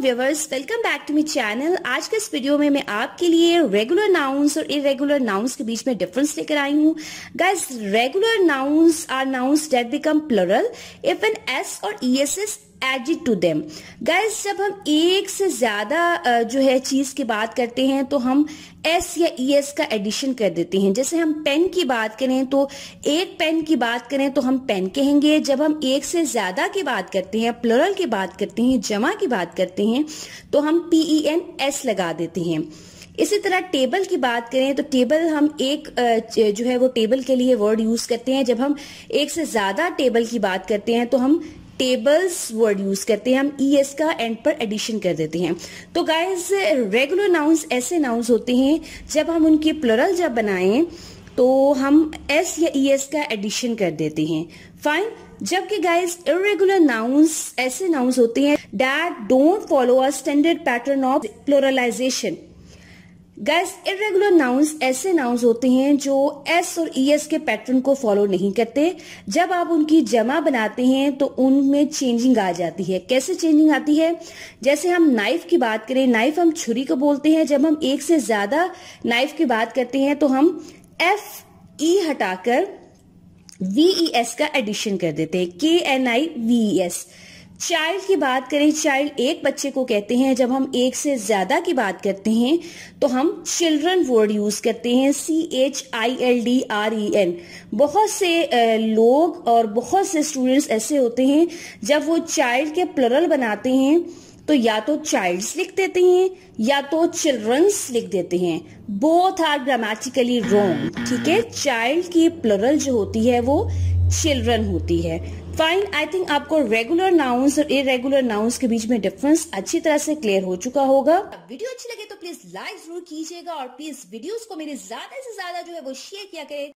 Viewers welcome back to my channel आज के इस वीडियो में मैं आपके लिए रेगुलर नाउंस और इरेगुलर नाउन्स के बीच में डिफरेंस लेकर आई हूँ। Guys regular nouns are nouns that become plural if an S और E S is added to them guys जब हम एक से ज़्यादा जो है चीज़ की बात करते हैं तो हम एस या ई एस का एडिशन कर देते हैं। जैसे हम पेन की बात करें तो एक पेन की बात करें तो हम पेन कहेंगे। जब हम एक से ज़्यादा की बात करते हैं प्लरल की बात करते हैं, जमा की बात करते हैं तो हम पी ई एन एस लगा देते हैं। इसी तरह टेबल की बात करें तो टेबल हम एक जो है वो टेबल के लिए वर्ड यूज़ करते हैं। जब हम एक से ज़्यादा टेबल की बात करते हैं तो हम टेबल्स वर्ड यूज़ करते हैं, हम ई एस का एंड पर एडिशन कर देते हैं। तो गाइज़ रेगुलर नाउन्स ऐसे नाउन्स होते हैं, जब हम उनके प्लरल जब बनाएँ तो हम एस या ई एस का एडिशन कर देते हैं। फाइन जबकि गाइज़ इरेगुलर नाउन्स ऐसे नाउन्स होते हैं that don't follow a standard pattern of pluralisation guys irregular nouns ऐसे नाउन्स होते हैं जो एस और ई एस के पैटर्न को फॉलो नहीं करते। जब आप उनकी जमा बनाते हैं तो उनमें चेंजिंग आ जाती है। कैसे चेंजिंग आती है? जैसे हम नाइफ की बात करें नाइफ हम छुरी को बोलते हैं। जब हम एक से ज़्यादा नाइफ की बात करते हैं तो हम एफ़ ई e हटाकर वीई एस का एडिशन कर देते हैं। K N I V S child की बात करें चाइल्ड एक बच्चे को कहते हैं, जब हम एक से ज़्यादा की बात करते हैं तो हम चिल्ड्रन वर्ड यूज़ करते हैं C H I L D R E N बहुत से लोग और बहुत से स्टूडेंट्स ऐसे होते हैं, जब वो चाइल्ड के प्लरल बनाते हैं तो या तो चाइल्ड्स लिख देते हैं, या तो चिल्ड्रंस लिख देते हैं। बोथ आर ग्रामेटिकली रॉन्ग ठीक है? चाइल्ड की प्लरल जो होती है, वो चिल्ड्रन होती है। फाइन आई थिंक आपको रेगुलर नाउन्स और इरेगुलर नाउन्स के बीच में डिफरेंस अच्छी तरह से क्लियर हो चुका होगा। वीडियो अच्छी लगे तो प्लीज़ लाइक ज़रूर कीजिएगा और प्लीज़ वीडियोस को मेरे ज़्यादा से ज़्यादा जो है वो शेयर किया करें।